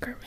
Kirby.